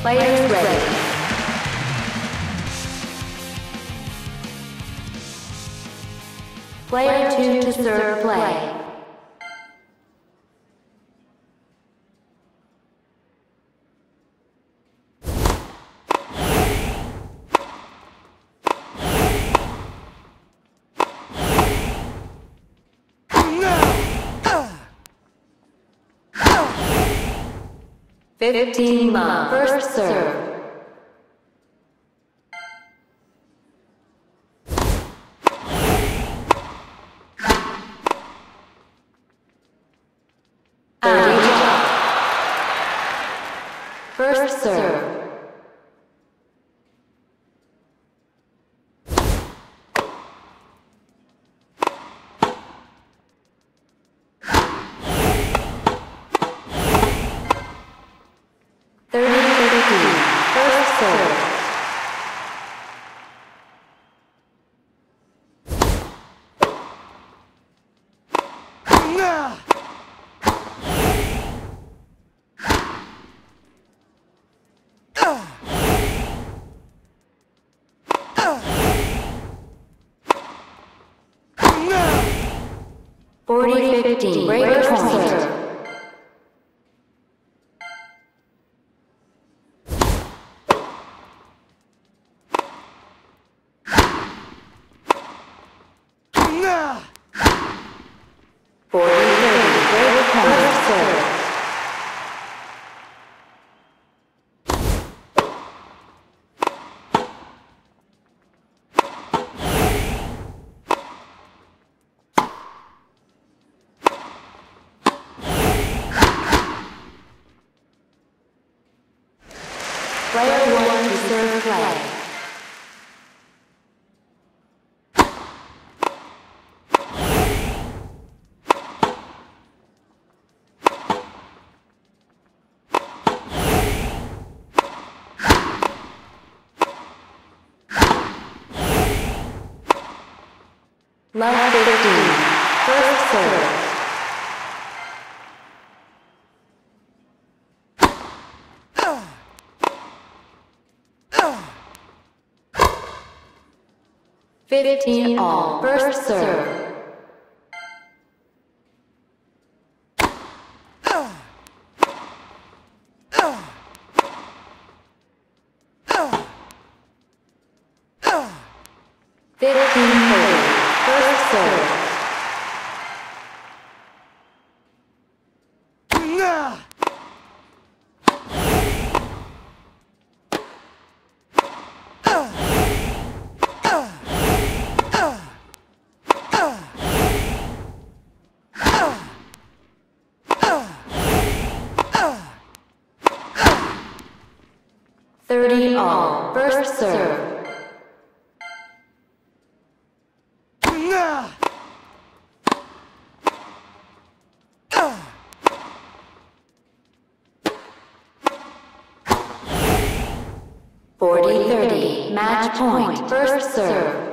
Players ready. Player 2 to serve play. Fifteen love. First serve. First serve. 4015, break point. Player one to serve play. Love 15. First serve. Fifteen all. First serve. Fifteen. First serve. Thirty all. First serve. Forty thirty. Match point. First serve.